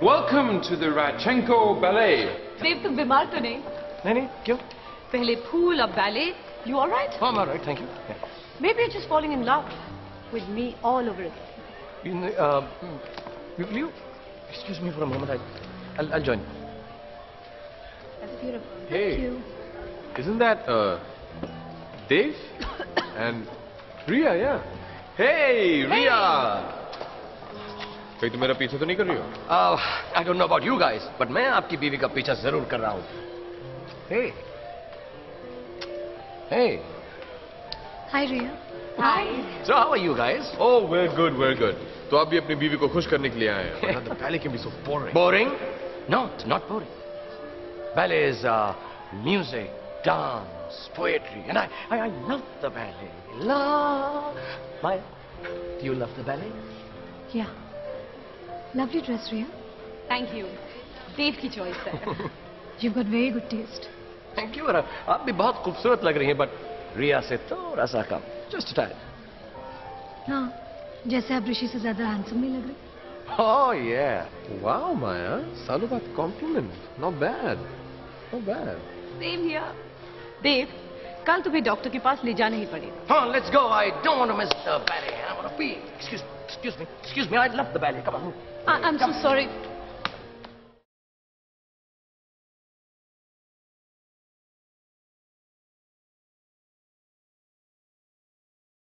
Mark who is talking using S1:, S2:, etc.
S1: Welcome to the Radchenko Ballet.
S2: देव तुम बीमार तो नहीं
S3: नहीं नहीं क्यों
S2: पहले फूल अब बैले यू ऑल राइट
S3: हाँ मैं right thank you
S2: may be just following in love with me all over again
S3: Will you excuse me for a moment? I, I'll, I'll join.
S2: That's beautiful.
S4: Hey.
S2: Thank you.
S4: Isn't that uh, Dave and Ria? Yeah. Hey, Ria. तो कहीं तुम तो मेरा पीछे तो नहीं कर रही हो?
S3: I don't know about you guys but मैं आपकी बीवी का पीछा ज़रूर कर रहा हूँ। You guys
S4: good we good तो आप भी अपनी बीवी को खुश करने के लिए आए हैं। पहले के so boring
S3: boring no not boring ballet is music dance poetry and I I I love the ballet La my do you love the ballet
S5: yeah. Lovely dress, Ria.
S2: Thank you. Dev की choice है
S5: You've got very good taste.
S3: Thank you. और आप भी बहुत खूबसूरत लग रही हैं, but रिया से थोड़ा सा कम. Just a tad.
S5: हाँ जैसे आप ऋषि से ज़्यादा हैंडसम नहीं लग रहे
S3: Oh yeah.
S4: Wow, Maya. सालों बाद compliment. Not bad. Not bad.
S2: Same here Dev कल तुम्हें डॉक्टर के पास ले जाना ही पड़ेगा
S3: on, let's go. I don't want to miss the ballet. I want to be. Excuse, excuse me, excuse me. I love the ballet. Come on.
S2: I am so sorry